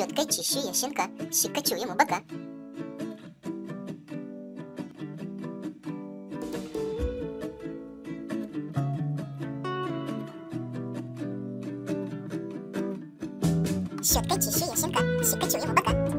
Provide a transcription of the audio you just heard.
Щеткой чищу я щенка, щекочу ему бока. Щеткой чищу я щенка, щекочу ему бока.